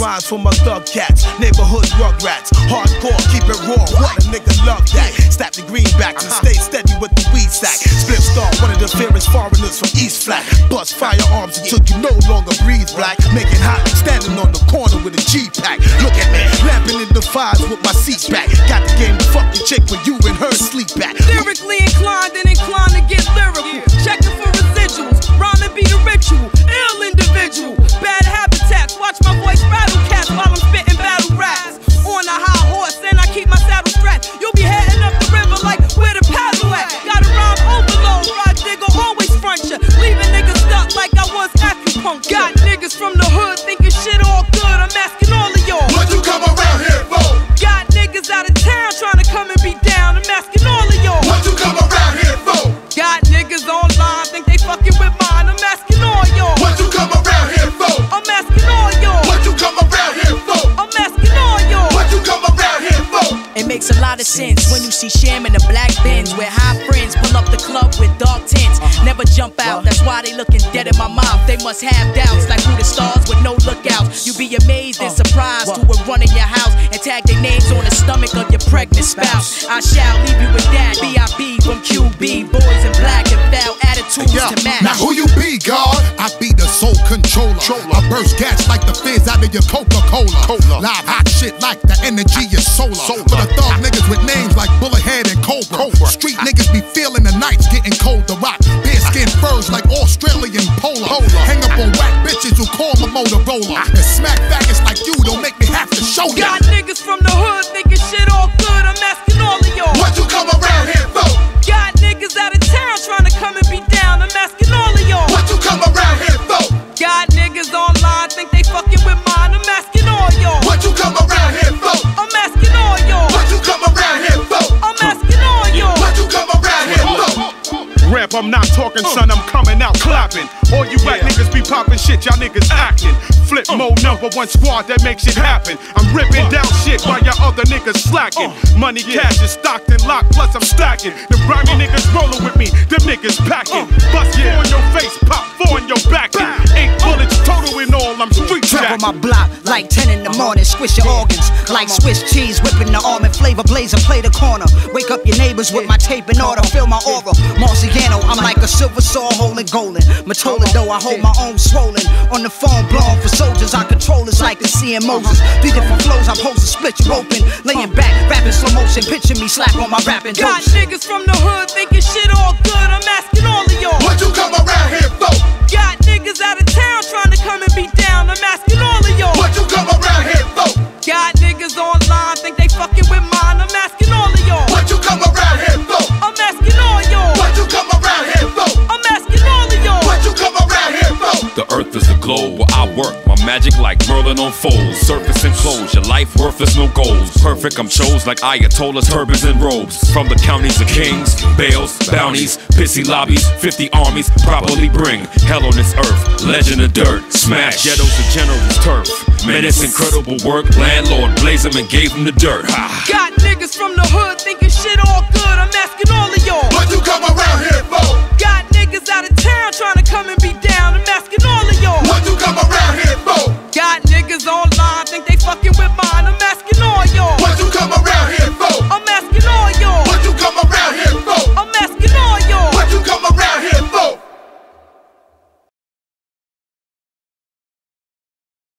rhymes for my thug cats, neighborhood rugrats. Hardcore, keep it raw. What a nigga love that. Stack the greenbacks and uh-huh. stay steady with the weed sack. Spliff Star, one of the fairest foreigners from East Flat. Bust firearms until you no longer breathe black. Make it hot, standing on the corner with a G pack. Look at me, lamping in the fives with my seat back. Got the game to fuck the chick for you and her sleep back. Lyrically inclined and Got niggas makes a lot of sense when you see Sham in the black bins with high friends pull up the club with dark tints. Uh-huh. Never jump out, that's why they looking dead in my mouth. They must have doubts, like who the stars with no lookouts. You be amazed and uh, surprised who would run in your house and tag their names on the stomach of your pregnant spouse. I shall leave you with that. B.I.B. from QB, boys in black and foul attitudes Yeah. to match. Now who you be, God? I be the soul controller. I burst gas like the fizz out of your Coca-Cola. Live hot shit like the energy is solar. For the thug niggas with names like Bullethead and Cobra. Street niggas be feeling the nights getting cold to rock. Bear skin furs like Australian polar. Hang up on whack bitches who call me Motorola. And smack faggots like you don't make me have to show ya. Got niggas from the hood thinking shit all good. I'm asking all of y'all. What you come Rap, I'm not talking, son, I'm coming out clapping. All you whack niggas be popping shit, y'all niggas acting. Flip uh. mode, number one squad that makes it happen. I'm ripping uh. down shit while y'all other niggas slacking. Uh. Money, cash is stocked and locked, plus I'm stacking. The grimy niggas rolling with me, them niggas packing. Bust four in your face, pop four in your back. Eight bullets total in all, I'm Travel my block like 10 in the uh-huh. morning, squish your organs like Swiss cheese, whipping the almond flavor blazer, play the corner. Wake up your neighbors with my tape in order, feel my aura. Marciano, I'm like a silver saw holding golden. Matola though, I hold my own swollen. On the phone, blowing for soldiers, I control it's like the seeing uh-huh. Moses. Three different flows, I'm to split you open. Laying back, rapping slow motion, picture me slap on my rapping Got niggas from the hood thinking shit all good. I'm asking all of y'all. What you come around here earth is a globe where I work. My magic like Merlin on folds. Surface enclosed. Your life worthless, no goals. Perfect, I'm chose like Ayatollahs, turbans, and robes. From the counties of kings, bales, bounties, pissy lobbies, 50 armies properly bring hell on this earth. Legend of dirt, smash ghettos and generals turf. Menace, incredible work. Landlord blazed and gave him the dirt. Ha. Got